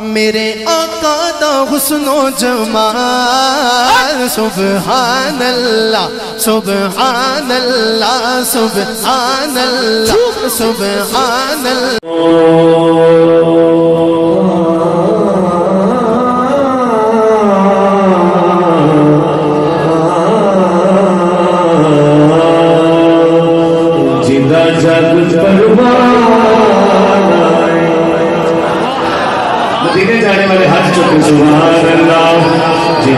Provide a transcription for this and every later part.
میرے آقا دا حسن و جمال سبحان اللہ سبحان اللہ سبحان اللہ سبحان اللہ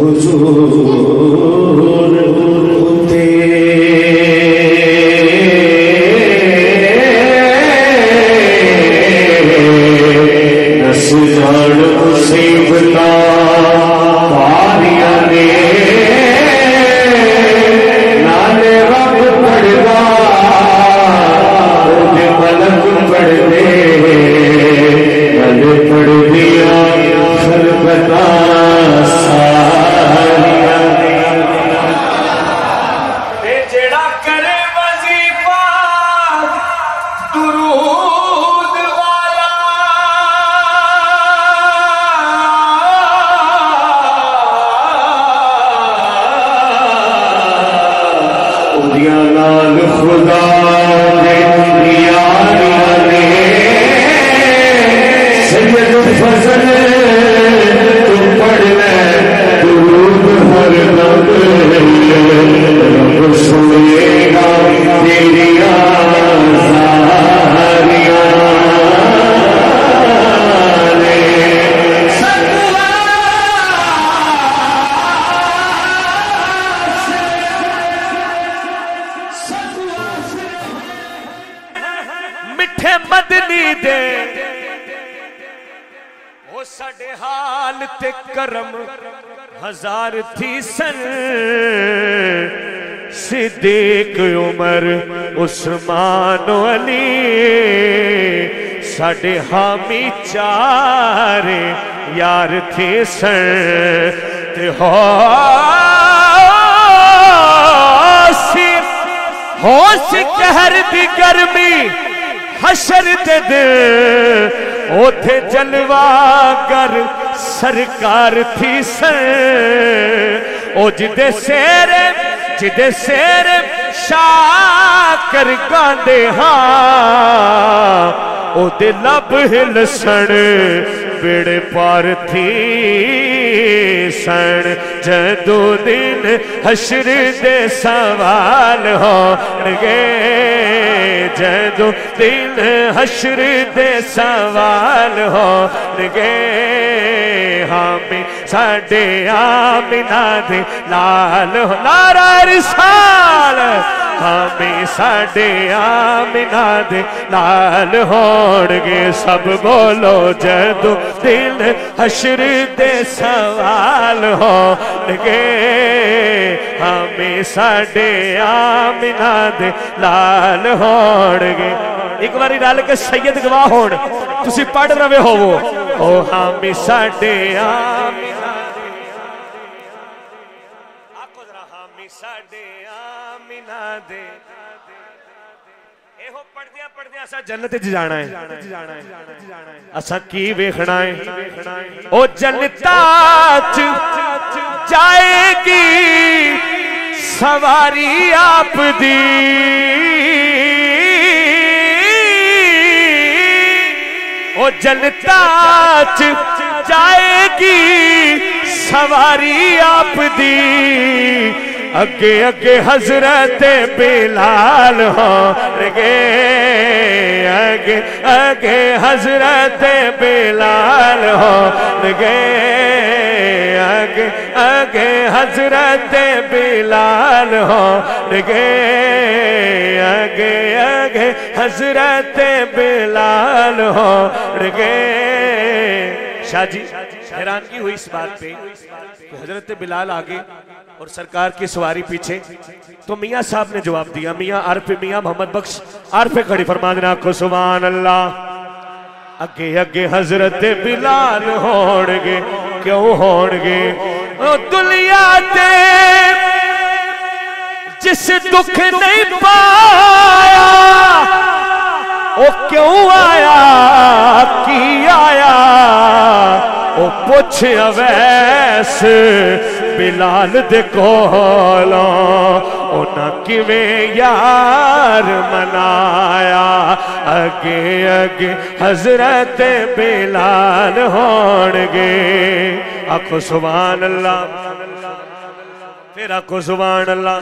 Chor chor سڑے حال تے کرم ہزار تھی سن صدیق عمر عثمان و علی ساڑھے حامی چار یار تھی سن تے ہو ہوش کہر دی گرمی حشر دے دل، اوتھے جلوہ گر سرکار تھی سر۔ او جدے سیر جدے سیر شاہ کر گاندے ہاں۔ او دے لب ہل سن بیڑے پار تھی سن جدو دن حشر دے سوال ہونگے جدو دن حشر دے سوال ہونگے ہمیں ساڑے آمینہ دے لال ہو نعرہ رسال ہمیں ساڑے آمین آدھے نال ہونگے سب بولو جدو دل حشر دے سوال ہونگے ہمیں ساڈے آمینہ دے لال ہونگے ایک باری ڈال کے سید گواہ ہون تسی پڑھ روے ہو وہ ہمیں ساڑے آمین آدھے ਆਮਿਨਾ ਦੇ ਇਹੋ ਪੜਦਿਆਂ ਪੜਦਿਆਂ ਅਸਾਂ ਜੰਨਤ 'ਚ ਜਾਣਾ ਹੈ ਅਸਾਂ ਕੀ ਵੇਖਣਾ ਹੈ ਉਹ ਜੰਨਤਾਂ 'ਚ ਜਾਏਗੀ ਸਵਾਰੀ ਆਪ ਦੀ ਉਹ ਜਨਤਾ ਚ ਜਾਏਗੀ ਸਵਾਰੀ ਆਪ ਦੀ اگے اگے حضرت بلال ہو گے اگے اگے حضرت بلال ہو گے اگے اگے حضرت بلال ہو گے اگے اگے حضرت بلال ہو گے شاہ جی حیرانگی ہوئی اس بات پہ کہ حضرت بلال آگے اور سرکار کی سواری پیچھے۔ تو میاں صاحب نے جواب دیا، میاں عرف، میاں محمد بخش، عرف کھڑی فرما دینا کو سبحان اللہ۔ اگے اگے حضرت بلال ہوڑگے کیوں ہوڑگے او دنیا تے جس دکھ نہیں پایا، او کیوں آیا، کی آیا؟ او پوچھ اویس بلال دے کولوں، اونا کیویں یار منایا؟ اگے اگے حضرت بلال ہونگے آکھو سبحان اللہ۔ پھر آکھو سبحان اللہ۔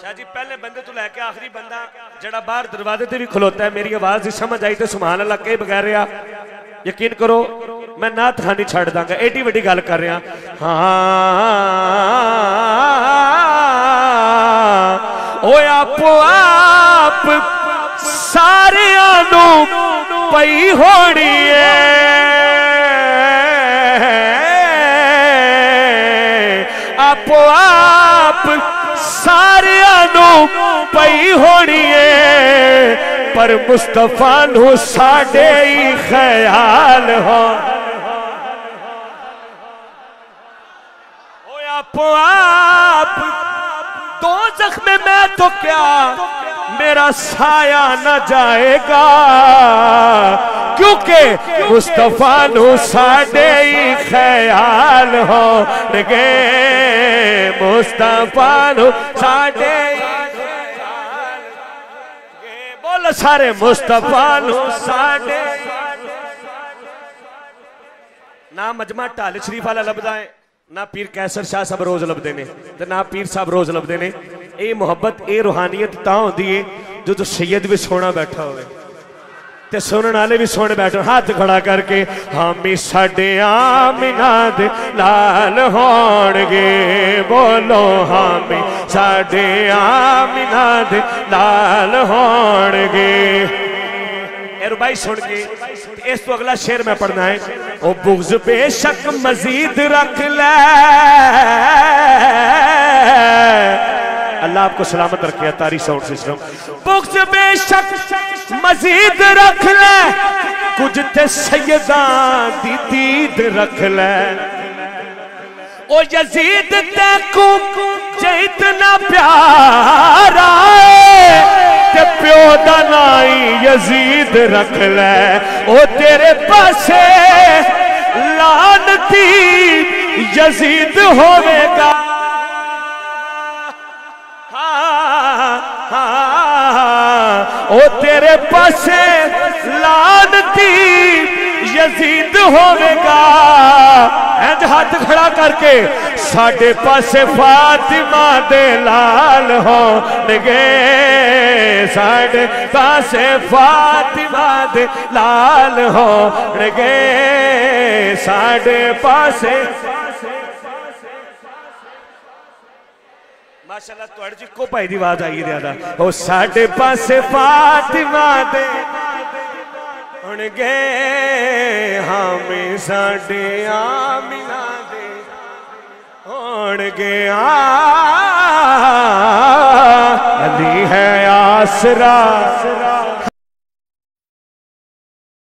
شاہ جی پہلے بندے تو لے کے آخری بندہ، جڑا باہر دروازے تے بھی کھلوتا ہے، میری آواز ہی سمجھ آئی تے سبحان اللہ، کہے بغیر رہا۔ یقین کرو میں نات خانی چھڑ داں گا ایڈی وڈی گل کر رہا ہاں اوے آپ آپ سارے آنو پئی ہوڑی آپ آپ سارے آنو پئی ہوڑی پر مصطفیٰ نو ساڑے ہی خیال ہو۔ اوے آپ آپ، دو زخم میں تو کیا میرا سایہ نہ جائے گا؟ کیونکہ مصطفیٰ نو ساڑے ہی خیال ہو۔ گے مصطفیٰ نو ساڑے بول سارے مصطفیٰ نو ساڑے نہ مجمع ٹال شریف والا لبدا ہے نہ پیر کیسر شاہ صاحب روز لبدے نے تے نہ پیر صاحب روز لبدے نے اے محبت اے روحانیت تاں ہوندی ہے جو تو سید بھی سونا بیٹھا ہوئے تے سنن والے بھی سونے بیٹھے ہاتھ کھڑا کر کے، ہامی ساڈے آمینہ دے لال ہون گے۔ بولو ہامی ساڈے آمینہ دے لال ہون گے۔ اے ربائی سن کے، اس تو اگلا شیر میں پڑھنا ہے۔ او بغض بے شک مزید رکھ لے۔ آپ کو سلامت رکھے تاری ساؤنڈ سسٹم۔ بغض بے شک مزید رکھ لے۔ کچھ تے سیدان دی دید رکھ لے۔ او یزید تے کو جیتنا پیارا ہے تے پیو دا نائی یزید رکھ لے۔ او تیرے پاسے لانتی یزید ہوئے گا۔ او تیرے پاسے لانتی یزید ہوئے گا۔ اینج ہاتھ کھڑا کر کے ساڑھے پاسے فاطمہ دے لال ہو نگے ساڑھے پاسے فاطمہ دے لال ہو نگے ساڑھے پاسے ماشاءاللہ تو اڑ جی کو پائی دی آواز آئی دیا دا او ساڑھے پاسے فاطمہ دے ان گے۔ ہمیں ساڑھے آمینہ دے ان علی ہے آسرا۔